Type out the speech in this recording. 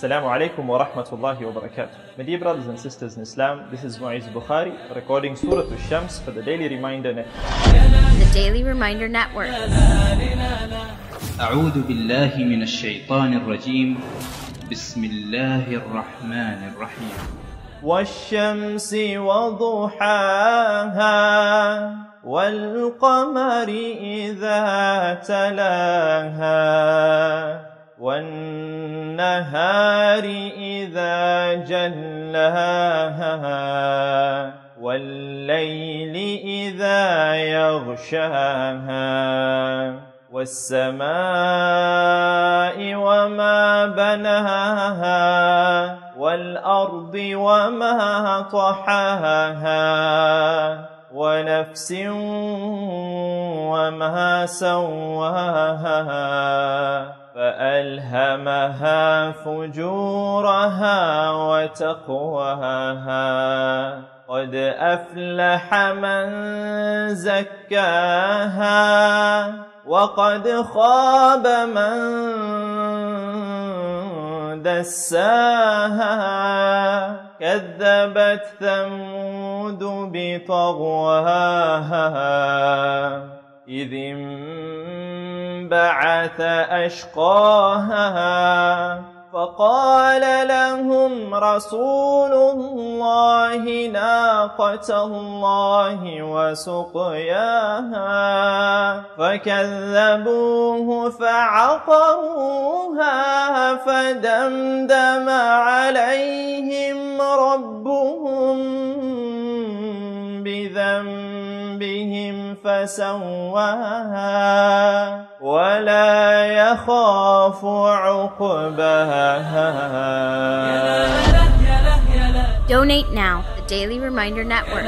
Assalamu alaikum wa rahmatullahi wa barakatuh. My dear brothers and sisters in Islam, this is Muiz Bukhari recording Surah Al-Shams for the Daily Reminder Network. The Daily Reminder Network. أعوذ بالله من الشيطان الرجيم بسم الله الرحمن الرحيم والشمس وضحاها والقمر إذا تلاها والنهار إذا جلاها والليل إذا يغشاها والسماء وما بناها والأرض وما طحاها ونفس وما سواها فألهمها فجورها وتقواها. قد أفلح من زكاها وقد خاب من دساها. كذبت ثمود بطغواها. إذ انبعث أشقاها فقال لهم رسول الله ناقة الله وسقياها فكذبوه فعقروها فدمدم عليهم ربهم بذنبهم فسواها ولا يخاف عقباها Donate now. The Daily Reminder Network.